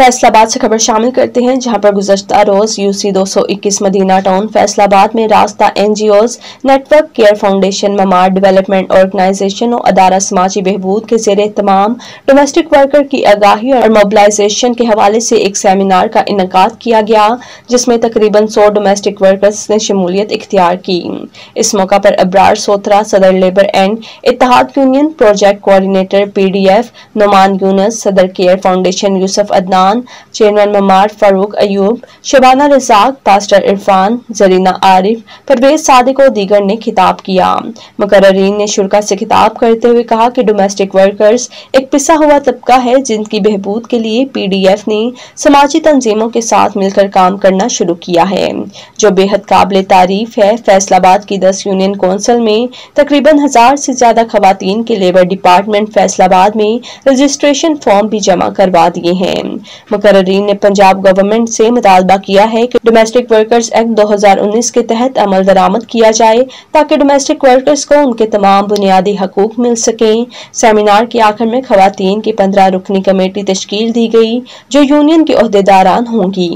फैसलाबाद से खबर शामिल करते हैं, जहाँ पर गुजशत रोज यूसी 221 मदीना टाउन फैसलाबाद में रास्ता NGOs network care foundation Memaar development organization और अदारा समाजी बहबूद के जेर तमाम डोमेस्टिक वर्कर की आगाही और मोबिलाइजेशन के हवाले से एक सेमिनार का इनका किया गया, जिसमें तकरीबन सौ डोमेस्टिक वर्कर्स ने शमूलियत इख्तियार की। इस मौका पर अब्रार सोत्रा, सदर labour and Ittehad union, project coordinator P D F Numan Yunus, सदर care foundation Yusuf Adnan Khan chairman Memaar Farooq Ayub Shabana Razzaq pastor Irfan Zarina Arif Parvez Sadiq और दीगर ने खिताब किया। मुकर्रीन ने शुरा से खिताब करते हुए कहा कि डोमेस्टिक वर्कर्स एक पिसा हुआ तबका है जिनकी बहबूद के लिए पी डी एफ़ ने समाजी तंजीमों के साथ मिलकर काम करना शुरू किया है। जो बेहद काबिल तारीफ़ है, फैसलाबाद की दस यूनियन कौंसिल में तकरीबन हज़ार से ज़्यादा खातन के लेबर डिपार्टमेंट फैसलाबाद में रजिस्ट्रेशन फॉर्म भी जमा करवा दिए हैं। मुकर्रीन ने पंजाब गवर्नमेंट से मुतालबा किया है कि डोमेस्टिक वर्कर्स एक्ट 2019 के तहत अमल दरामद किया जाए ताकि डोमेस्टिक वर्कर्स को उनके तमाम बुनियादी हकूक मिल सकें। सेमिनार के आखिर में खातन की पंद्रह रुकनी कमेटी तश्कील दी गई, जो यूनियन के अहदेदारान होंगी।